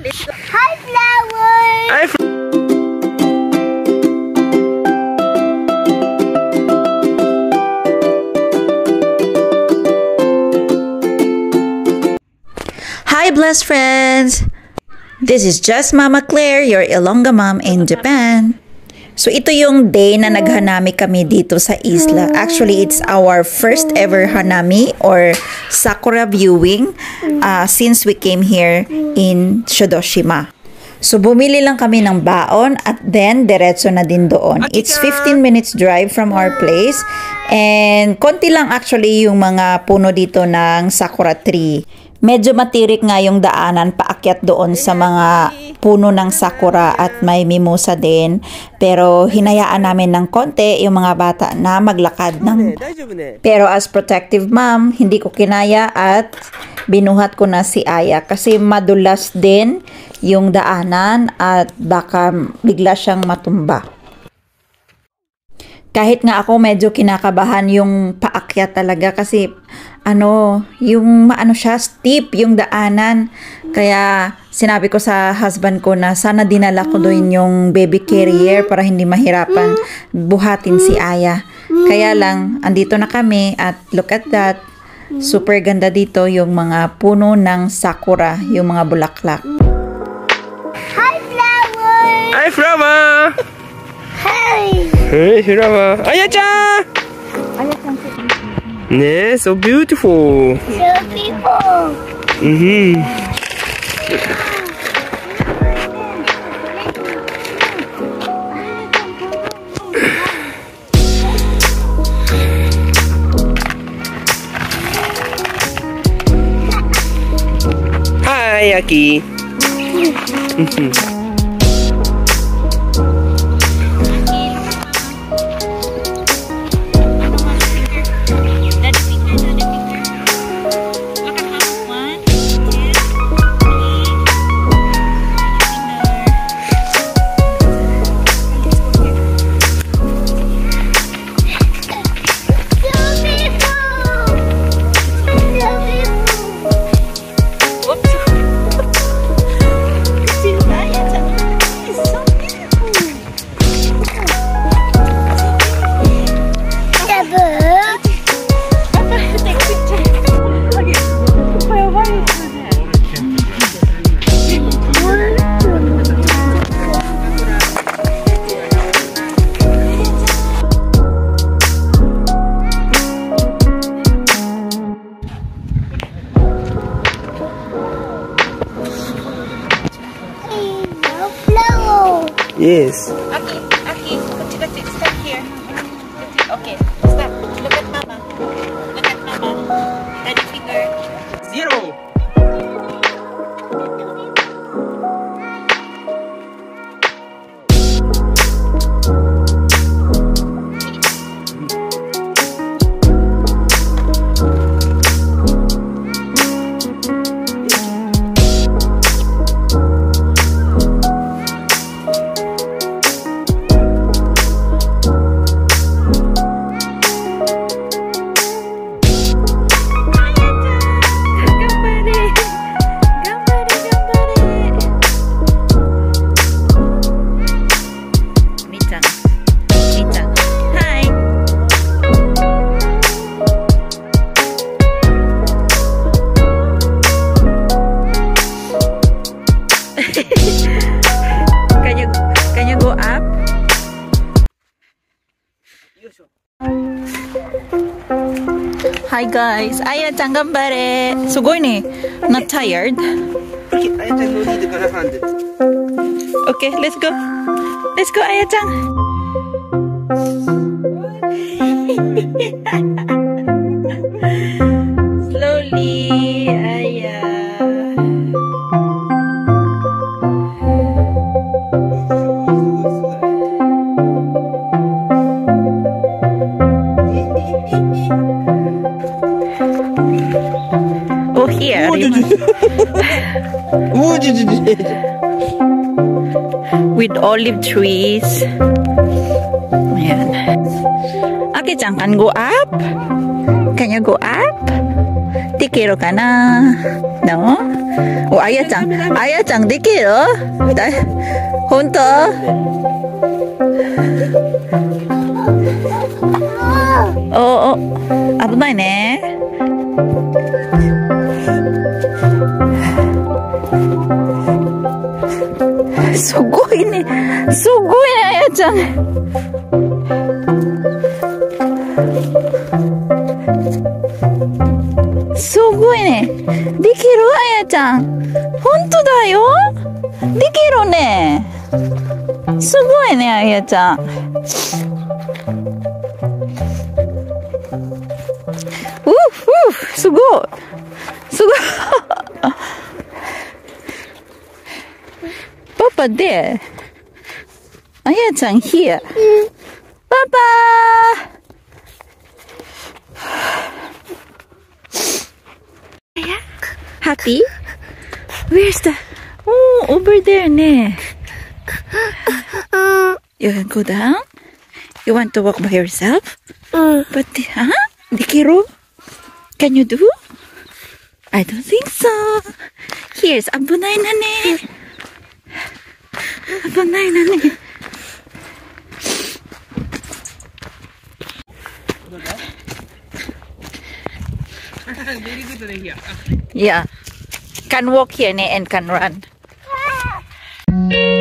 Hi, flowers! Hi, fl- Hi, blessed friends! This is just Mama Claire, your Ilongga mom in Japan. So, ito yung day na naghanami kami dito sa isla. Actually, it's our first ever hanami or sakura viewing uh, since we came here in Shidoshima. So, bumili lang kami ng baon at then diretso na din doon. It's 15 minutes drive from our place and konti lang actually yung mga puno dito ng sakura tree. Medyo matirik nga yung daanan paakyat doon sa mga puno ng sakura at may mimosa din. Pero hinayaan namin ng konti yung mga bata na maglakad ng... Pero as protective mom, hindi ko kinaya at binuhat ko na si Aya kasi madulas din yung daanan at baka bigla siyang matumba kahit nga ako medyo kinakabahan yung paakyat talaga kasi ano, yung maano siya, steep yung daanan. Kaya sinabi ko sa husband ko na sana dinala ko doon yung baby carrier para hindi mahirapan buhatin si Aya. Kaya lang, andito na kami at look at that. Super ganda dito yung mga puno ng sakura, yung mga bulaklak. Hi, flowers! Hi, flower! Hi! Hey, flower! Aya-chan! Yeah, so beautiful. So beautiful. Mm-hmm. Hi, Aki. Mm -hmm. is. Can you can you go up? Hi guys. Aya chan ganbare. Sugoi ne. Not tired. Okay, let's go. Let's go, Aya-chan. Slowly, with olive trees. Ayan. Aki-chan can go up? Can you go up? Tikiro ka na? No? お、あやちゃん、あやちゃんできるだい本当お、お、危ないね。 すごいね、あやちゃん。すごいね。できるあやちゃん。本当だよ。できるね。すごいね、あやちゃん。ううすごい。すごい。パパで、Oh yeah, it's on here. Mm. bye. Happy? Where's the... Oh, over there, ne. You can go down. You want to walk by yourself? Uh. But, huh? Dikiru? Can you do? I don't think so. Here's Abunay na ne. Abunay na ne. Very good right here. Yeah. Can walk here and can run.